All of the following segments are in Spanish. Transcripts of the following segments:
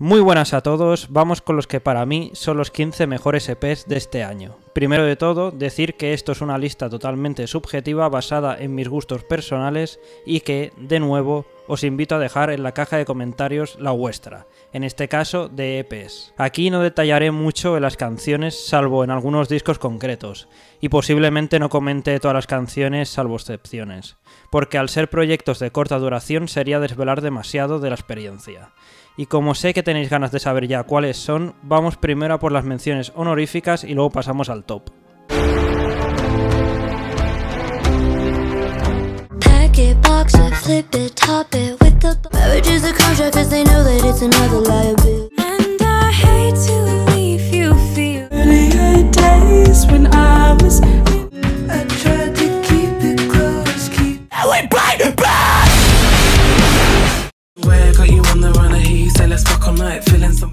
Muy buenas a todos, vamos con los que para mí son los 15 mejores EPs de este año. Primero de todo, decir que esto es una lista totalmente subjetiva basada en mis gustos personales y que, de nuevo, os invito a dejar en la caja de comentarios la vuestra, en este caso de EPs. Aquí no detallaré mucho en las canciones salvo en algunos discos concretos, y posiblemente no comente todas las canciones salvo excepciones, porque al ser proyectos de corta duración sería desvelar demasiado de la experiencia. Y como sé que tenéis ganas de saber ya cuáles son, vamos primero a por las menciones honoríficas y luego pasamos al top.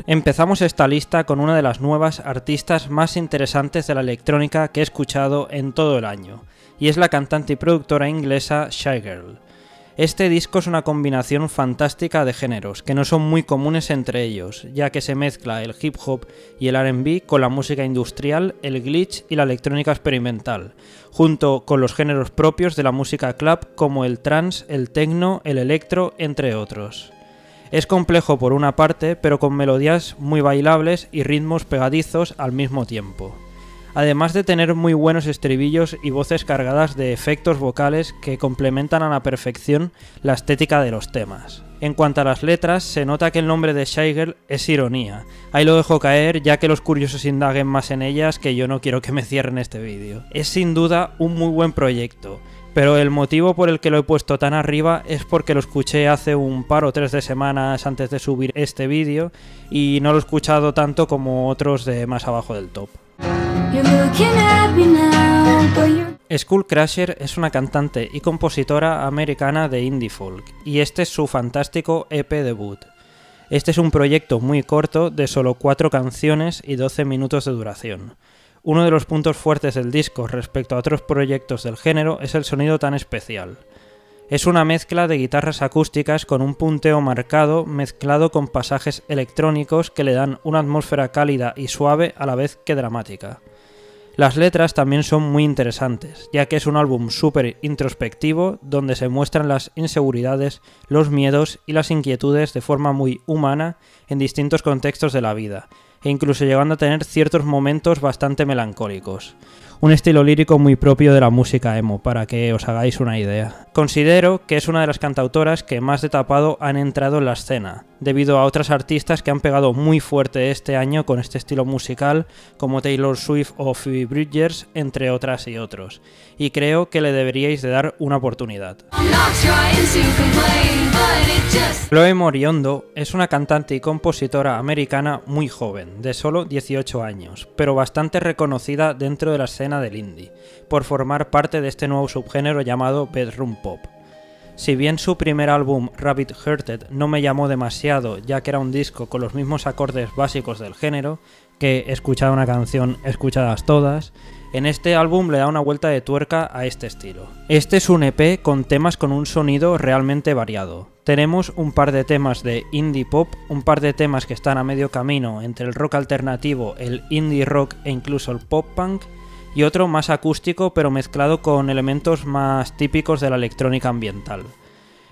Empezamos esta lista con una de las nuevas artistas más interesantes de la electrónica que he escuchado en todo el año, y es la cantante y productora inglesa Shy Girl. Este disco es una combinación fantástica de géneros, que no son muy comunes entre ellos, ya que se mezcla el hip hop y el RB con la música industrial, el glitch y la electrónica experimental, junto con los géneros propios de la música club como el trance, el techno, el electro, entre otros. Es complejo por una parte, pero con melodías muy bailables y ritmos pegadizos al mismo tiempo. Además de tener muy buenos estribillos y voces cargadas de efectos vocales que complementan a la perfección la estética de los temas. En cuanto a las letras, se nota que el nombre de Shigel es ironía. Ahí lo dejo caer ya que los curiosos indaguen más en ellas que yo no quiero que me cierren este vídeo. Es sin duda un muy buen proyecto pero el motivo por el que lo he puesto tan arriba es porque lo escuché hace un par o tres de semanas antes de subir este vídeo y no lo he escuchado tanto como otros de más abajo del top. Skull Crusher es una cantante y compositora americana de indie folk, y este es su fantástico EP debut. Este es un proyecto muy corto de solo 4 canciones y 12 minutos de duración. Uno de los puntos fuertes del disco respecto a otros proyectos del género es el sonido tan especial. Es una mezcla de guitarras acústicas con un punteo marcado mezclado con pasajes electrónicos que le dan una atmósfera cálida y suave a la vez que dramática. Las letras también son muy interesantes, ya que es un álbum súper introspectivo donde se muestran las inseguridades, los miedos y las inquietudes de forma muy humana en distintos contextos de la vida, e incluso llegando a tener ciertos momentos bastante melancólicos. Un estilo lírico muy propio de la música emo, para que os hagáis una idea. Considero que es una de las cantautoras que más de tapado han entrado en la escena, debido a otras artistas que han pegado muy fuerte este año con este estilo musical, como Taylor Swift o Phoebe Bridgers, entre otras y otros, y creo que le deberíais de dar una oportunidad. Chloe Moriondo es una cantante y compositora americana muy joven, de solo 18 años, pero bastante reconocida dentro de la escena del indie, por formar parte de este nuevo subgénero llamado bedroom pop. Si bien su primer álbum, Rabbit Hearted, no me llamó demasiado, ya que era un disco con los mismos acordes básicos del género, que escuchada una canción, escuchadas todas, en este álbum le da una vuelta de tuerca a este estilo. Este es un EP con temas con un sonido realmente variado. Tenemos un par de temas de indie pop, un par de temas que están a medio camino entre el rock alternativo, el indie rock e incluso el pop punk, y otro más acústico pero mezclado con elementos más típicos de la electrónica ambiental.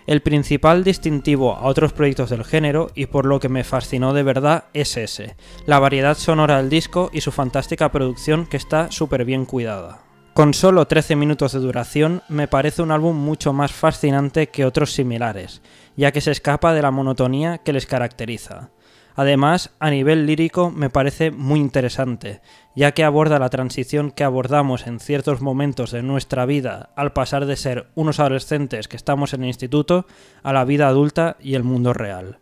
El principal distintivo a otros proyectos del género, y por lo que me fascinó de verdad, es ese, la variedad sonora del disco y su fantástica producción que está súper bien cuidada. Con solo 13 minutos de duración, me parece un álbum mucho más fascinante que otros similares, ya que se escapa de la monotonía que les caracteriza. Además, a nivel lírico me parece muy interesante, ya que aborda la transición que abordamos en ciertos momentos de nuestra vida al pasar de ser unos adolescentes que estamos en el instituto a la vida adulta y el mundo real.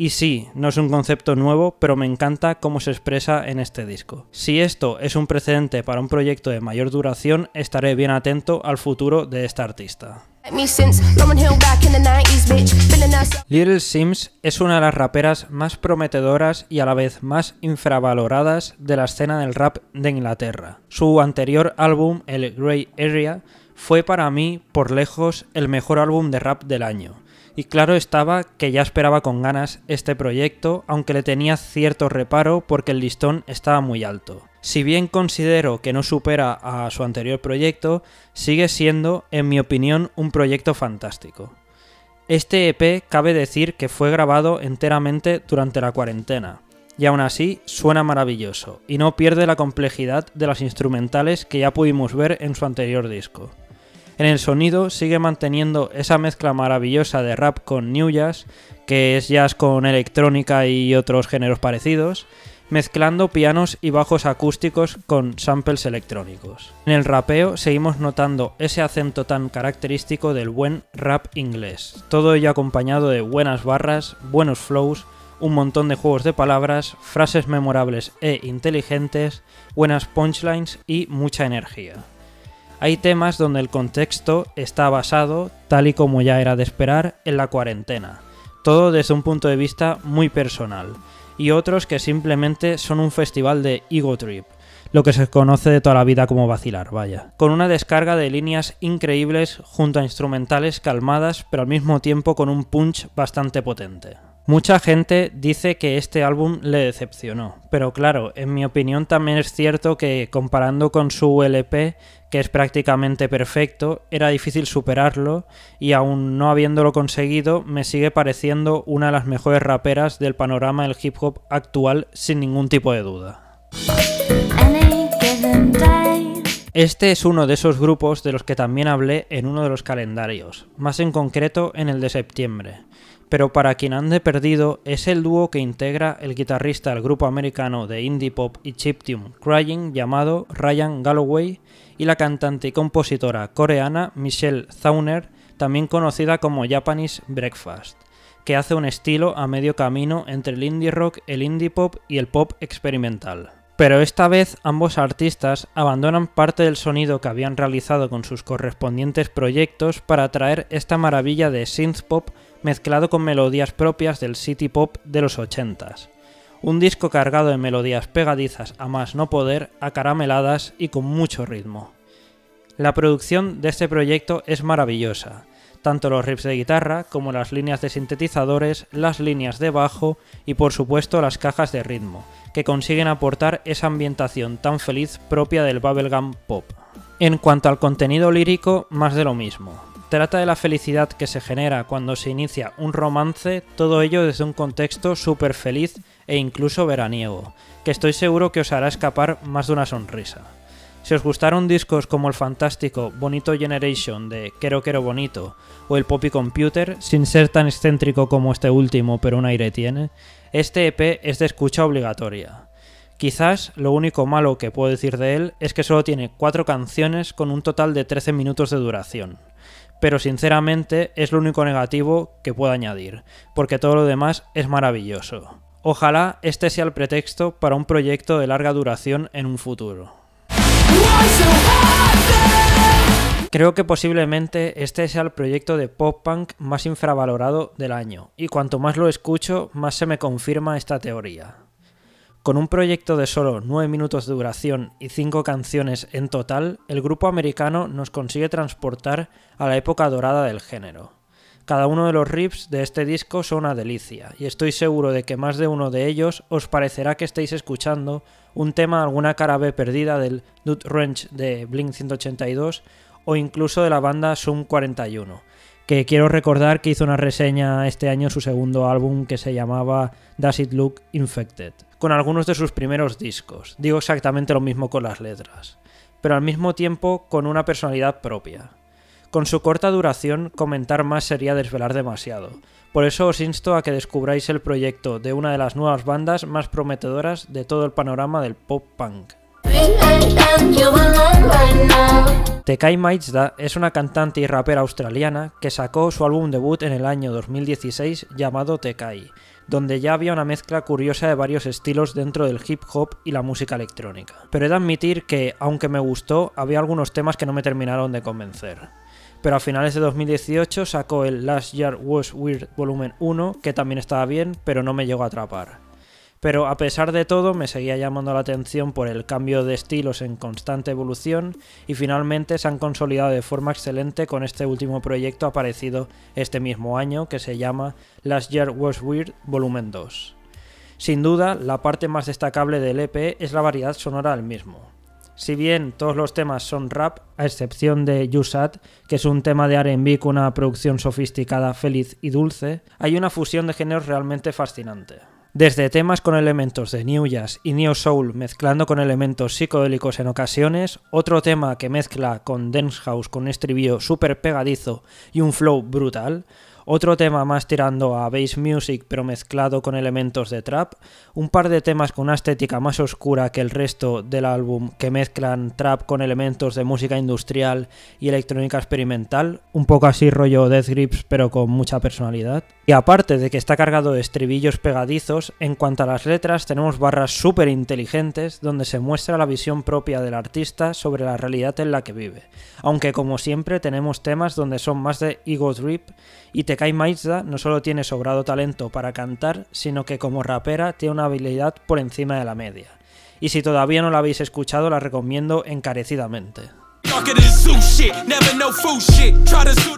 Y sí, no es un concepto nuevo, pero me encanta cómo se expresa en este disco. Si esto es un precedente para un proyecto de mayor duración, estaré bien atento al futuro de esta artista. Little Sims es una de las raperas más prometedoras y a la vez más infravaloradas de la escena del rap de Inglaterra. Su anterior álbum, el Grey Area, fue para mí por lejos el mejor álbum de rap del año Y claro estaba que ya esperaba con ganas este proyecto, aunque le tenía cierto reparo porque el listón estaba muy alto. Si bien considero que no supera a su anterior proyecto, sigue siendo, en mi opinión, un proyecto fantástico. Este EP cabe decir que fue grabado enteramente durante la cuarentena, y aún así suena maravilloso, y no pierde la complejidad de las instrumentales que ya pudimos ver en su anterior disco. En el sonido sigue manteniendo esa mezcla maravillosa de rap con new jazz, que es jazz con electrónica y otros géneros parecidos, mezclando pianos y bajos acústicos con samples electrónicos. En el rapeo seguimos notando ese acento tan característico del buen rap inglés, todo ello acompañado de buenas barras, buenos flows, un montón de juegos de palabras, frases memorables e inteligentes, buenas punchlines y mucha energía. Hay temas donde el contexto está basado, tal y como ya era de esperar, en la cuarentena, todo desde un punto de vista muy personal, y otros que simplemente son un festival de ego trip, lo que se conoce de toda la vida como vacilar, vaya. Con una descarga de líneas increíbles junto a instrumentales calmadas, pero al mismo tiempo con un punch bastante potente. Mucha gente dice que este álbum le decepcionó, pero claro, en mi opinión también es cierto que comparando con su LP, que es prácticamente perfecto, era difícil superarlo y aún no habiéndolo conseguido, me sigue pareciendo una de las mejores raperas del panorama del hip hop actual sin ningún tipo de duda. Este es uno de esos grupos de los que también hablé en uno de los calendarios, más en concreto en el de septiembre pero para quien ande perdido es el dúo que integra el guitarrista del grupo americano de indie pop y chiptune Crying llamado Ryan Galloway y la cantante y compositora coreana Michelle Zauner, también conocida como Japanese Breakfast, que hace un estilo a medio camino entre el indie rock, el indie pop y el pop experimental. Pero esta vez ambos artistas abandonan parte del sonido que habían realizado con sus correspondientes proyectos para traer esta maravilla de synth pop mezclado con melodías propias del city pop de los 80s. Un disco cargado de melodías pegadizas a más no poder, acarameladas y con mucho ritmo. La producción de este proyecto es maravillosa, tanto los riffs de guitarra como las líneas de sintetizadores, las líneas de bajo y por supuesto las cajas de ritmo, que consiguen aportar esa ambientación tan feliz propia del bubblegum pop. En cuanto al contenido lírico, más de lo mismo. Trata de la felicidad que se genera cuando se inicia un romance, todo ello desde un contexto súper feliz e incluso veraniego, que estoy seguro que os hará escapar más de una sonrisa. Si os gustaron discos como el fantástico Bonito Generation de Quero Quero Bonito o el Poppy Computer, sin ser tan excéntrico como este último pero un aire tiene, este EP es de escucha obligatoria. Quizás lo único malo que puedo decir de él es que solo tiene 4 canciones con un total de 13 minutos de duración pero sinceramente es lo único negativo que puedo añadir, porque todo lo demás es maravilloso. Ojalá este sea el pretexto para un proyecto de larga duración en un futuro. Creo que posiblemente este sea el proyecto de pop punk más infravalorado del año, y cuanto más lo escucho, más se me confirma esta teoría. Con un proyecto de solo 9 minutos de duración y 5 canciones en total, el grupo americano nos consigue transportar a la época dorada del género. Cada uno de los riffs de este disco son una delicia, y estoy seguro de que más de uno de ellos os parecerá que estéis escuchando un tema alguna cara B perdida del Dude Range de Blink 182 o incluso de la banda Sum 41, que quiero recordar que hizo una reseña este año su segundo álbum que se llamaba Does It Look Infected con algunos de sus primeros discos. Digo exactamente lo mismo con las letras, pero al mismo tiempo con una personalidad propia. Con su corta duración, comentar más sería desvelar demasiado. Por eso os insto a que descubráis el proyecto de una de las nuevas bandas más prometedoras de todo el panorama del pop punk. Tekai Maizda es una cantante y rapera australiana que sacó su álbum debut en el año 2016 llamado Tekai, donde ya había una mezcla curiosa de varios estilos dentro del hip hop y la música electrónica. Pero he de admitir que, aunque me gustó, había algunos temas que no me terminaron de convencer. Pero a finales de 2018 sacó el Last Year Was Weird Volumen 1, que también estaba bien, pero no me llegó a atrapar. Pero a pesar de todo me seguía llamando la atención por el cambio de estilos en constante evolución y finalmente se han consolidado de forma excelente con este último proyecto aparecido este mismo año que se llama Last Year Was Weird Volumen 2. Sin duda, la parte más destacable del EP es la variedad sonora del mismo. Si bien todos los temas son rap, a excepción de You Sad, que es un tema de RB con una producción sofisticada, feliz y dulce, hay una fusión de géneros realmente fascinante. Desde temas con elementos de New Jazz y Neo Soul mezclando con elementos psicodélicos en ocasiones, otro tema que mezcla con Dance House con un estribillo súper pegadizo y un flow brutal, otro tema más tirando a bass music pero mezclado con elementos de trap, un par de temas con una estética más oscura que el resto del álbum que mezclan trap con elementos de música industrial y electrónica experimental, un poco así rollo Death Grips pero con mucha personalidad. Y aparte de que está cargado de estribillos pegadizos, en cuanto a las letras tenemos barras súper inteligentes donde se muestra la visión propia del artista sobre la realidad en la que vive. Aunque como siempre tenemos temas donde son más de ego drip y Tekai Maizda no solo tiene sobrado talento para cantar, sino que como rapera tiene una habilidad por encima de la media. Y si todavía no la habéis escuchado, la recomiendo encarecidamente.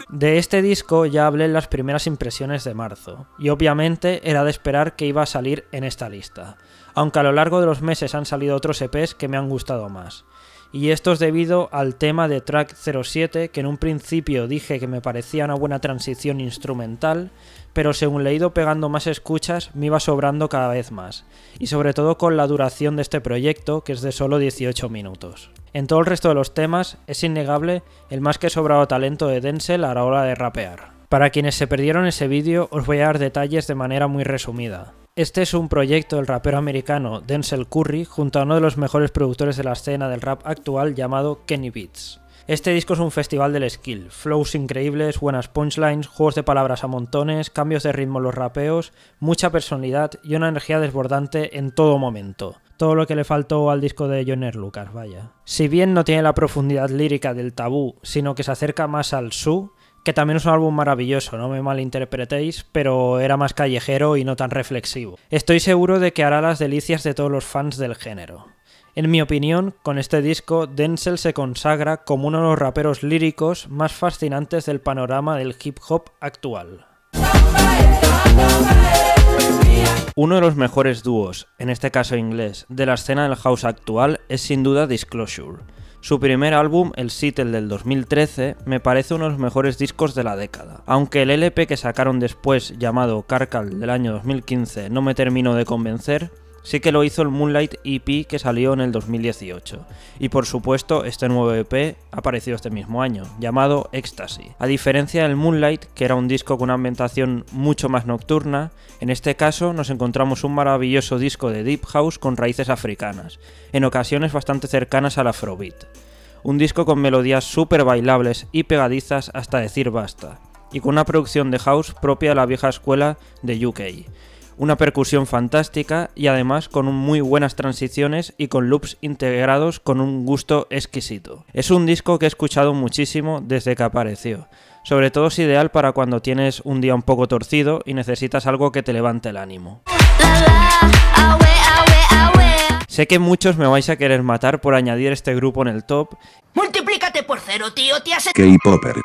De este disco ya hablé en las primeras impresiones de marzo, y obviamente era de esperar que iba a salir en esta lista, aunque a lo largo de los meses han salido otros EPs que me han gustado más y esto es debido al tema de Track 07 que en un principio dije que me parecía una buena transición instrumental, pero según le he ido pegando más escuchas me iba sobrando cada vez más, y sobre todo con la duración de este proyecto que es de solo 18 minutos. En todo el resto de los temas es innegable el más que sobrado talento de Denzel a la hora de rapear. Para quienes se perdieron ese vídeo os voy a dar detalles de manera muy resumida. Este es un proyecto del rapero americano Denzel Curry junto a uno de los mejores productores de la escena del rap actual llamado Kenny Beats. Este disco es un festival del skill, flows increíbles, buenas punchlines, juegos de palabras a montones, cambios de ritmo en los rapeos, mucha personalidad y una energía desbordante en todo momento. Todo lo que le faltó al disco de Joner Lucas, vaya. Si bien no tiene la profundidad lírica del tabú, sino que se acerca más al su, que también es un álbum maravilloso, no me malinterpretéis, pero era más callejero y no tan reflexivo. Estoy seguro de que hará las delicias de todos los fans del género. En mi opinión, con este disco, Denzel se consagra como uno de los raperos líricos más fascinantes del panorama del hip hop actual. Uno de los mejores dúos, en este caso inglés, de la escena del house actual es sin duda Disclosure. Su primer álbum, el Seattle del 2013, me parece uno de los mejores discos de la década. Aunque el LP que sacaron después, llamado Carcal del año 2015, no me terminó de convencer, sí que lo hizo el Moonlight EP que salió en el 2018. Y por supuesto, este nuevo EP ha aparecido este mismo año, llamado Ecstasy. A diferencia del Moonlight, que era un disco con una ambientación mucho más nocturna, en este caso nos encontramos un maravilloso disco de Deep House con raíces africanas, en ocasiones bastante cercanas al Afrobeat. Un disco con melodías súper bailables y pegadizas hasta decir basta, y con una producción de house propia de la vieja escuela de UK una percusión fantástica y además con muy buenas transiciones y con loops integrados con un gusto exquisito. Es un disco que he escuchado muchísimo desde que apareció. Sobre todo es ideal para cuando tienes un día un poco torcido y necesitas algo que te levante el ánimo. Sé que muchos me vais a querer matar por añadir este grupo en el top. Multiplícate por cero, tío, te K-Popper.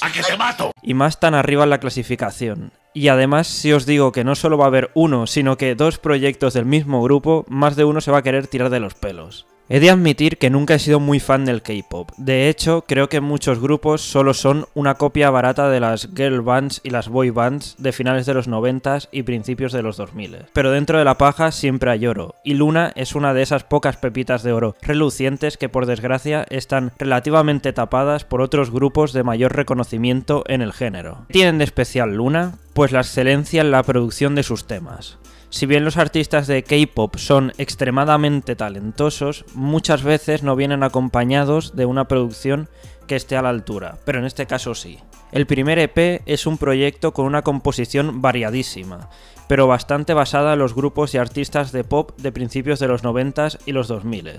¡A que te mato! Y más tan arriba en la clasificación. Y además, si os digo que no solo va a haber uno, sino que dos proyectos del mismo grupo, más de uno se va a querer tirar de los pelos. He de admitir que nunca he sido muy fan del K-pop. De hecho, creo que muchos grupos solo son una copia barata de las girl bands y las boy bands de finales de los 90 y principios de los 2000. Pero dentro de la paja siempre hay oro, y Luna es una de esas pocas pepitas de oro relucientes que por desgracia están relativamente tapadas por otros grupos de mayor reconocimiento en el género. ¿Tienen de especial Luna? Pues la excelencia en la producción de sus temas. Si bien los artistas de K-pop son extremadamente talentosos, muchas veces no vienen acompañados de una producción que esté a la altura, pero en este caso sí. El primer EP es un proyecto con una composición variadísima, pero bastante basada en los grupos y artistas de pop de principios de los 90 y los 2000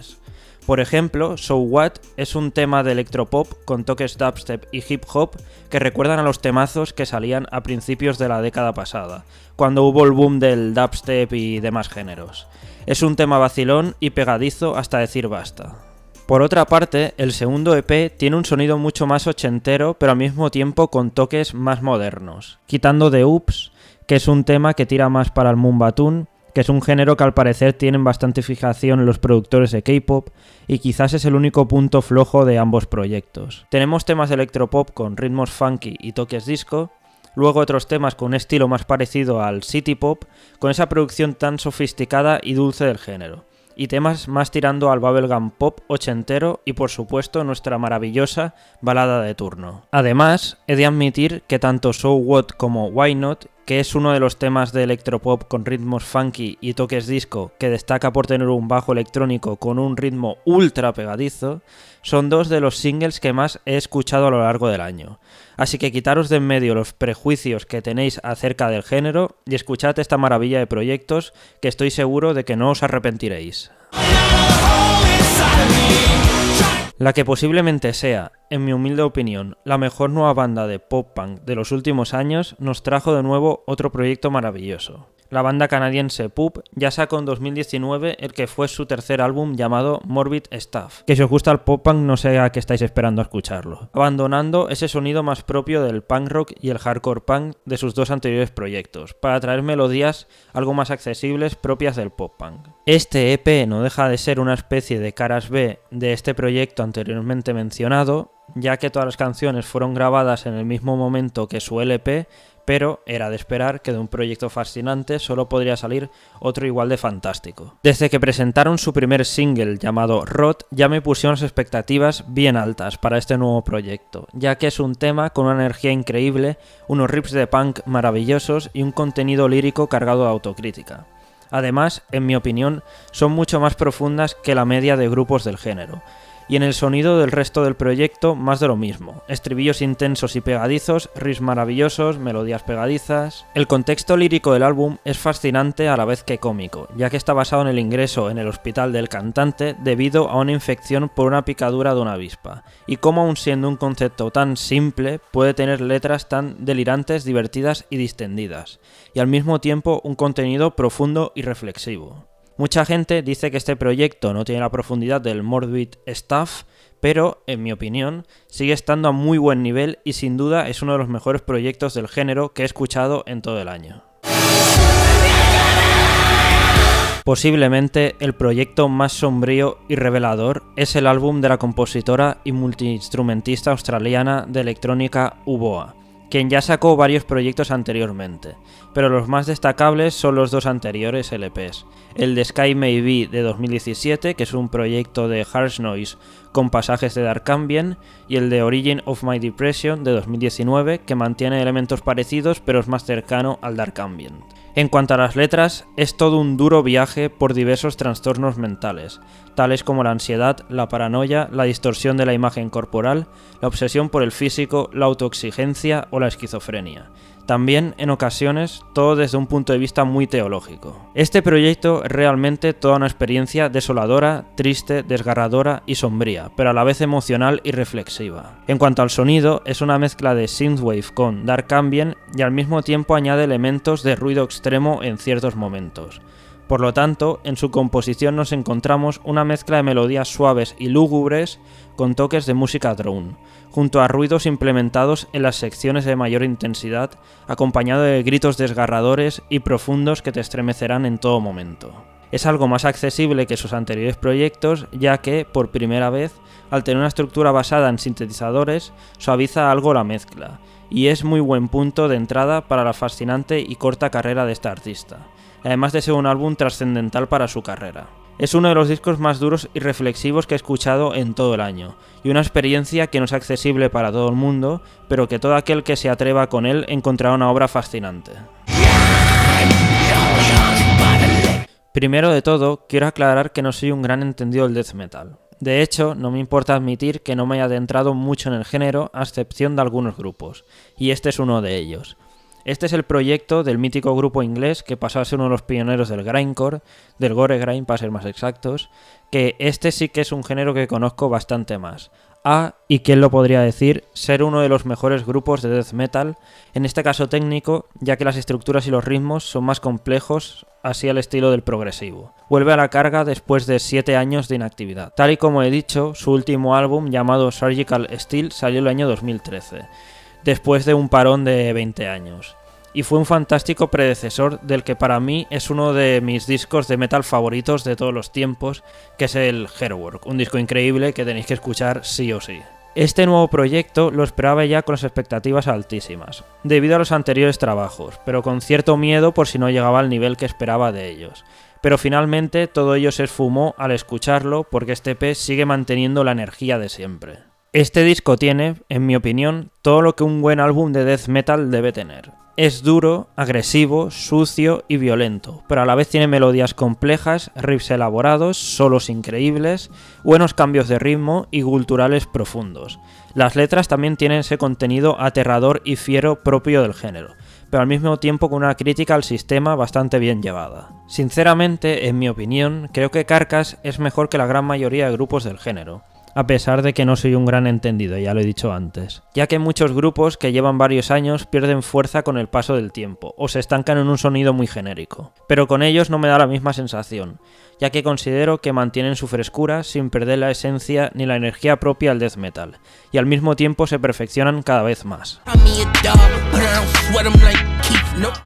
Por ejemplo, So What es un tema de electropop con toques dubstep y hip hop que recuerdan a los temazos que salían a principios de la década pasada, cuando hubo el boom del dubstep y demás géneros. Es un tema vacilón y pegadizo hasta decir basta. Por otra parte, el segundo EP tiene un sonido mucho más ochentero, pero al mismo tiempo con toques más modernos, quitando de Oops, que es un tema que tira más para el Moombatun, que es un género que al parecer tienen bastante fijación los productores de K-pop y quizás es el único punto flojo de ambos proyectos. Tenemos temas de electropop con ritmos funky y toques disco, luego otros temas con un estilo más parecido al city pop, con esa producción tan sofisticada y dulce del género y temas más tirando al bubblegum pop ochentero y por supuesto nuestra maravillosa balada de turno. Además, he de admitir que tanto So What como Why Not que es uno de los temas de electropop con ritmos funky y toques disco que destaca por tener un bajo electrónico con un ritmo ultra pegadizo, son dos de los singles que más he escuchado a lo largo del año. Así que quitaros de en medio los prejuicios que tenéis acerca del género y escuchad esta maravilla de proyectos que estoy seguro de que no os arrepentiréis. La que posiblemente sea, en mi humilde opinión, la mejor nueva banda de pop punk de los últimos años, nos trajo de nuevo otro proyecto maravilloso. La banda canadiense Poop ya sacó en 2019 el que fue su tercer álbum llamado Morbid Stuff, que si os gusta el pop punk no sé a qué estáis esperando a escucharlo, abandonando ese sonido más propio del punk rock y el hardcore punk de sus dos anteriores proyectos, para traer melodías algo más accesibles propias del pop punk. Este EP no deja de ser una especie de caras B de este proyecto anteriormente mencionado, ya que todas las canciones fueron grabadas en el mismo momento que su LP, pero era de esperar que de un proyecto fascinante solo podría salir otro igual de fantástico. Desde que presentaron su primer single llamado Rot, ya me pusieron las expectativas bien altas para este nuevo proyecto, ya que es un tema con una energía increíble, unos riffs de punk maravillosos y un contenido lírico cargado de autocrítica. Además, en mi opinión, son mucho más profundas que la media de grupos del género, y en el sonido del resto del proyecto más de lo mismo. Estribillos intensos y pegadizos, riffs maravillosos, melodías pegadizas. El contexto lírico del álbum es fascinante a la vez que cómico, ya que está basado en el ingreso en el hospital del cantante debido a una infección por una picadura de una avispa, y cómo aun siendo un concepto tan simple puede tener letras tan delirantes, divertidas y distendidas, y al mismo tiempo un contenido profundo y reflexivo. Mucha gente dice que este proyecto no tiene la profundidad del Morbid Stuff, pero, en mi opinión, sigue estando a muy buen nivel y sin duda es uno de los mejores proyectos del género que he escuchado en todo el año. Posiblemente el proyecto más sombrío y revelador es el álbum de la compositora y multiinstrumentista australiana de electrónica Uboa, quien ya sacó varios proyectos anteriormente, pero los más destacables son los dos anteriores LPs. El de Sky May Be de 2017, que es un proyecto de Harsh Noise con pasajes de Dark Ambient, y el de Origin of My Depression de 2019, que mantiene elementos parecidos pero es más cercano al Dark Ambient. En cuanto a las letras, es todo un duro viaje por diversos trastornos mentales, tales como la ansiedad, la paranoia, la distorsión de la imagen corporal, la obsesión por el físico, la autoexigencia o la esquizofrenia. También, en ocasiones, todo desde un punto de vista muy teológico. Este proyecto es realmente toda una experiencia desoladora, triste, desgarradora y sombría, pero a la vez emocional y reflexiva. En cuanto al sonido, es una mezcla de synthwave con dark ambient y al mismo tiempo añade elementos de ruido extremo en ciertos momentos. Por lo tanto, en su composición nos encontramos una mezcla de melodías suaves y lúgubres con toques de música drone, junto a ruidos implementados en las secciones de mayor intensidad, acompañado de gritos desgarradores y profundos que te estremecerán en todo momento. Es algo más accesible que sus anteriores proyectos, ya que, por primera vez, al tener una estructura basada en sintetizadores, suaviza algo la mezcla, y es muy buen punto de entrada para la fascinante y corta carrera de esta artista además de ser un álbum trascendental para su carrera. Es uno de los discos más duros y reflexivos que he escuchado en todo el año, y una experiencia que no es accesible para todo el mundo, pero que todo aquel que se atreva con él encontrará una obra fascinante. Primero de todo, quiero aclarar que no soy un gran entendido del death metal. De hecho, no me importa admitir que no me haya adentrado mucho en el género, a excepción de algunos grupos, y este es uno de ellos. Este es el proyecto del mítico grupo inglés que pasó a ser uno de los pioneros del grindcore, del gore grind para ser más exactos, que este sí que es un género que conozco bastante más. A, y quién lo podría decir, ser uno de los mejores grupos de death metal, en este caso técnico, ya que las estructuras y los ritmos son más complejos, así al estilo del progresivo. Vuelve a la carga después de 7 años de inactividad. Tal y como he dicho, su último álbum, llamado Surgical Steel, salió el año 2013, después de un parón de 20 años y fue un fantástico predecesor del que para mí es uno de mis discos de metal favoritos de todos los tiempos, que es el Hairwork, un disco increíble que tenéis que escuchar sí o sí. Este nuevo proyecto lo esperaba ya con las expectativas altísimas, debido a los anteriores trabajos, pero con cierto miedo por si no llegaba al nivel que esperaba de ellos. Pero finalmente todo ello se esfumó al escucharlo porque este EP sigue manteniendo la energía de siempre. Este disco tiene, en mi opinión, todo lo que un buen álbum de death metal debe tener. Es duro, agresivo, sucio y violento, pero a la vez tiene melodías complejas, riffs elaborados, solos increíbles, buenos cambios de ritmo y culturales profundos. Las letras también tienen ese contenido aterrador y fiero propio del género, pero al mismo tiempo con una crítica al sistema bastante bien llevada. Sinceramente, en mi opinión, creo que Carcass es mejor que la gran mayoría de grupos del género a pesar de que no soy un gran entendido, ya lo he dicho antes, ya que muchos grupos que llevan varios años pierden fuerza con el paso del tiempo, o se estancan en un sonido muy genérico. Pero con ellos no me da la misma sensación, ya que considero que mantienen su frescura sin perder la esencia ni la energía propia al death metal, y al mismo tiempo se perfeccionan cada vez más.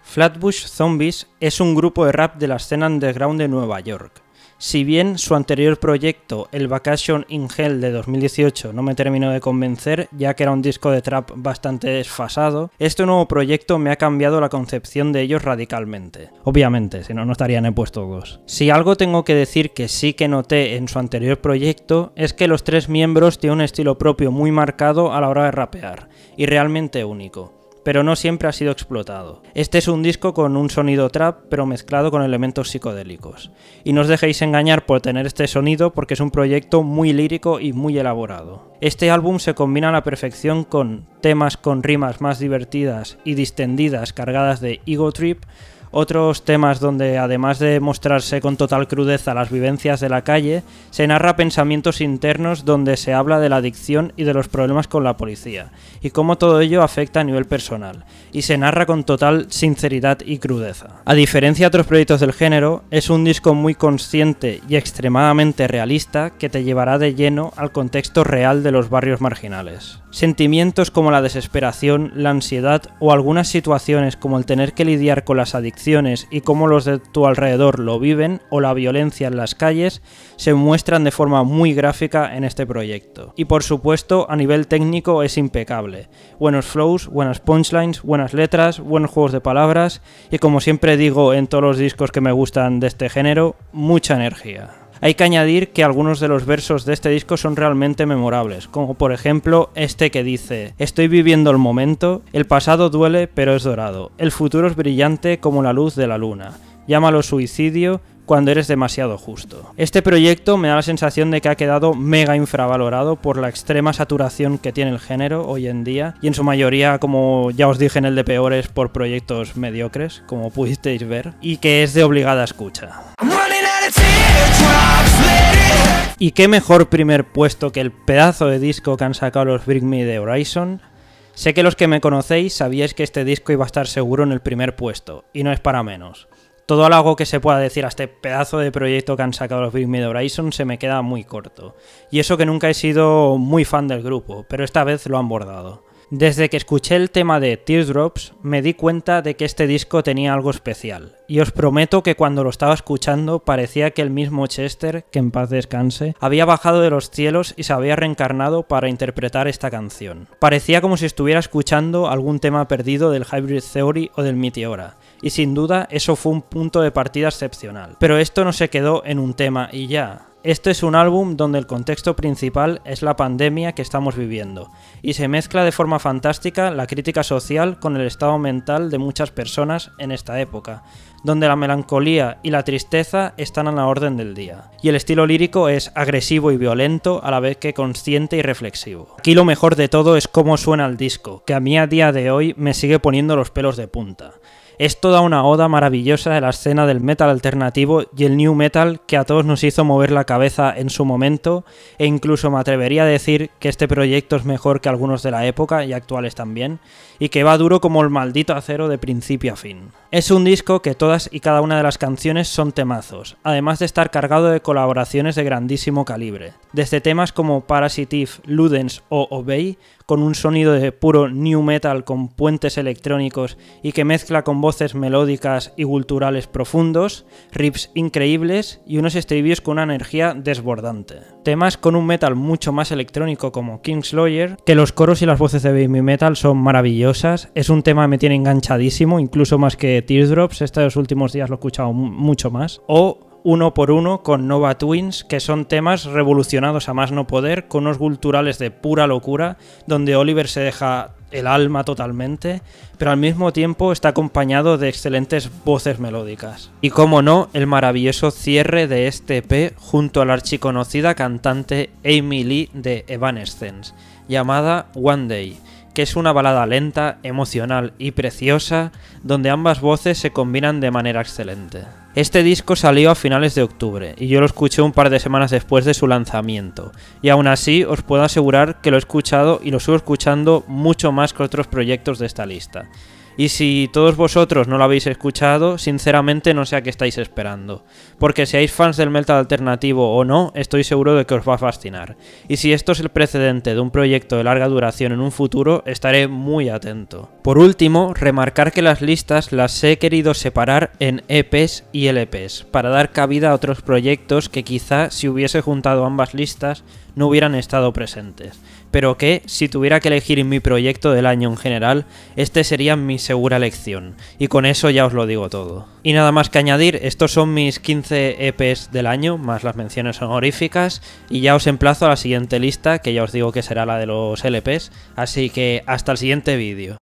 Flatbush Zombies es un grupo de rap de la escena underground de Nueva York si bien su anterior proyecto, el Vacation in Hell de 2018, no me terminó de convencer, ya que era un disco de trap bastante desfasado, este nuevo proyecto me ha cambiado la concepción de ellos radicalmente. Obviamente, si no, no estarían en puesto 2. Si algo tengo que decir que sí que noté en su anterior proyecto, es que los tres miembros tienen un estilo propio muy marcado a la hora de rapear, y realmente único pero no siempre ha sido explotado. Este es un disco con un sonido trap, pero mezclado con elementos psicodélicos. Y no os dejéis engañar por tener este sonido porque es un proyecto muy lírico y muy elaborado. Este álbum se combina a la perfección con temas con rimas más divertidas y distendidas cargadas de ego trip, otros temas donde además de mostrarse con total crudeza las vivencias de la calle, se narra pensamientos internos donde se habla de la adicción y de los problemas con la policía, y cómo todo ello afecta a nivel personal, y se narra con total sinceridad y crudeza. A diferencia de otros proyectos del género, es un disco muy consciente y extremadamente realista que te llevará de lleno al contexto real de los barrios marginales. Sentimientos como la desesperación, la ansiedad o algunas situaciones como el tener que lidiar con las adicciones y cómo los de tu alrededor lo viven o la violencia en las calles se muestran de forma muy gráfica en este proyecto. Y por supuesto a nivel técnico es impecable. Buenos flows, buenas punchlines, buenas letras, buenos juegos de palabras y como siempre digo en todos los discos que me gustan de este género, mucha energía. Hay que añadir que algunos de los versos de este disco son realmente memorables, como por ejemplo este que dice, estoy viviendo el momento, el pasado duele pero es dorado, el futuro es brillante como la luz de la luna, llámalo suicidio, cuando eres demasiado justo. Este proyecto me da la sensación de que ha quedado mega infravalorado por la extrema saturación que tiene el género hoy en día y en su mayoría, como ya os dije en el de peores, por proyectos mediocres, como pudisteis ver, y que es de obligada escucha. Y qué mejor primer puesto que el pedazo de disco que han sacado los Bring Me de Horizon. Sé que los que me conocéis sabíais que este disco iba a estar seguro en el primer puesto, y no es para menos. Todo algo que se pueda decir a este pedazo de proyecto que han sacado los Bring Me de Horizon se me queda muy corto. Y eso que nunca he sido muy fan del grupo, pero esta vez lo han bordado. Desde que escuché el tema de Teardrops me di cuenta de que este disco tenía algo especial, y os prometo que cuando lo estaba escuchando parecía que el mismo Chester, que en paz descanse, había bajado de los cielos y se había reencarnado para interpretar esta canción. Parecía como si estuviera escuchando algún tema perdido del Hybrid Theory o del Meteora, y sin duda eso fue un punto de partida excepcional. Pero esto no se quedó en un tema y ya, este es un álbum donde el contexto principal es la pandemia que estamos viviendo, y se mezcla de forma fantástica la crítica social con el estado mental de muchas personas en esta época, donde la melancolía y la tristeza están a la orden del día. Y el estilo lírico es agresivo y violento a la vez que consciente y reflexivo. Aquí lo mejor de todo es cómo suena el disco, que a mí a día de hoy me sigue poniendo los pelos de punta. Es toda una oda maravillosa de la escena del metal alternativo y el new metal que a todos nos hizo mover la cabeza en su momento e incluso me atrevería a decir que este proyecto es mejor que algunos de la época y actuales también y que va duro como el maldito acero de principio a fin. Es un disco que todas y cada una de las canciones son temazos, además de estar cargado de colaboraciones de grandísimo calibre, desde temas como Parasitive, Ludens o Obey, con un sonido de puro new metal con puentes electrónicos y que mezcla con voces melódicas y culturales profundos, riffs increíbles y unos estribillos con una energía desbordante. Temas con un metal mucho más electrónico como King's Lawyer, que los coros y las voces de baby metal son maravillosas, es un tema que me tiene enganchadísimo, incluso más que Teardrops, estos últimos días lo he escuchado mucho más, o uno por uno con Nova Twins, que son temas revolucionados a más no poder, con unos culturales de pura locura, donde Oliver se deja el alma totalmente, pero al mismo tiempo está acompañado de excelentes voces melódicas. Y como no, el maravilloso cierre de este EP junto a la archiconocida cantante Amy Lee de Evanescence, llamada One Day que es una balada lenta, emocional y preciosa, donde ambas voces se combinan de manera excelente. Este disco salió a finales de octubre y yo lo escuché un par de semanas después de su lanzamiento, y aún así os puedo asegurar que lo he escuchado y lo sigo escuchando mucho más que otros proyectos de esta lista. Y si todos vosotros no lo habéis escuchado, sinceramente no sé a qué estáis esperando. Porque seáis fans del metal alternativo o no, estoy seguro de que os va a fascinar. Y si esto es el precedente de un proyecto de larga duración en un futuro, estaré muy atento. Por último, remarcar que las listas las he querido separar en EPs y LPs, para dar cabida a otros proyectos que quizá si hubiese juntado ambas listas no hubieran estado presentes pero que, si tuviera que elegir mi proyecto del año en general, este sería mi segura elección. Y con eso ya os lo digo todo. Y nada más que añadir, estos son mis 15 EPs del año, más las menciones honoríficas, y ya os emplazo a la siguiente lista, que ya os digo que será la de los LPs, así que hasta el siguiente vídeo.